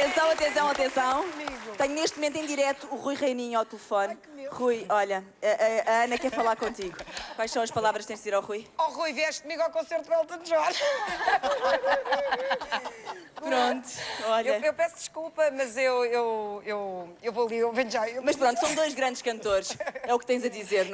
Atenção, atenção, atenção. Tenho neste momento em direto o Rui Reininho ao telefone. Rui, olha, a, a- Ana quer falar contigo. Quais são as palavras que tens de dizer ao Rui? Oh, Rui, vieste comigo ao concerto do Elton John. Pronto, olha. Eu, eu peço desculpa, mas eu, eu, eu, eu vou ali, eu venho já. Eu... Mas pronto, são dois grandes cantores. É o que tens a dizer, não é?